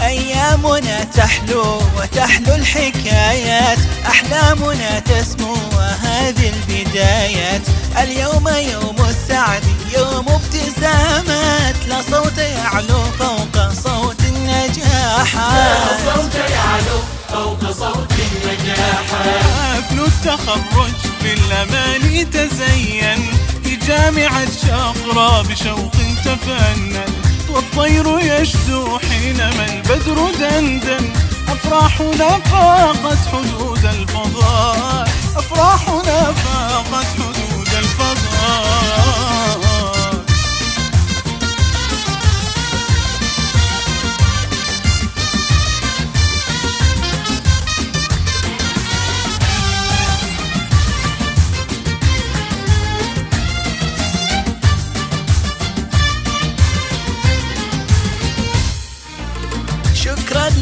أيامنا تحلو وتحلو الحكايات أحلامنا تسمو البدايات اليوم يوم السعد يوم ابتسامات. لا صوت يعلو فوق صوت النجاحات لا صوت يعلو فوق صوت النجاحات حفل التخرج بالأماني تزين. في جامعة شقرة بشوق تفنن. والطير يشدو حينما البدر دندن. أفراحنا فاقت حدود الفضاء. أفراحنا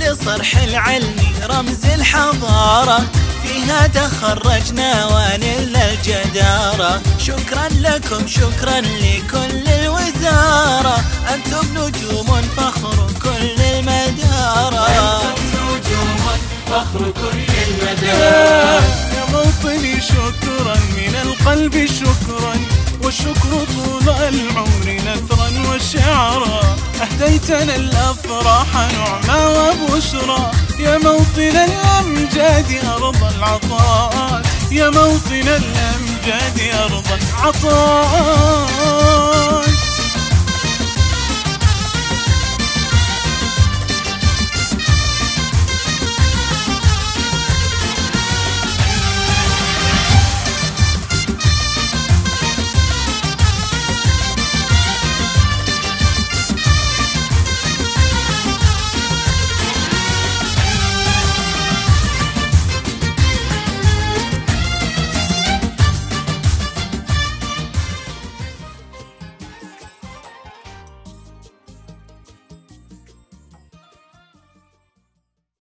لصرح العلم رمز الحضارة. فيها تخرجنا ونلنا الجدارة. شكرا لكم شكرا لكل الوزارة. أنتم نجوم فخر كل المدارة. أنتم نجوم فخر كل المدارة. يا موطني شكرا من القلب شكرا. والشكر طول العمر نثرا أهديتنا الأفراح نعمة وبشرى. يا موطن الأمجاد أرض العطاءات. يا موطن الأمجاد أرض العطاءات.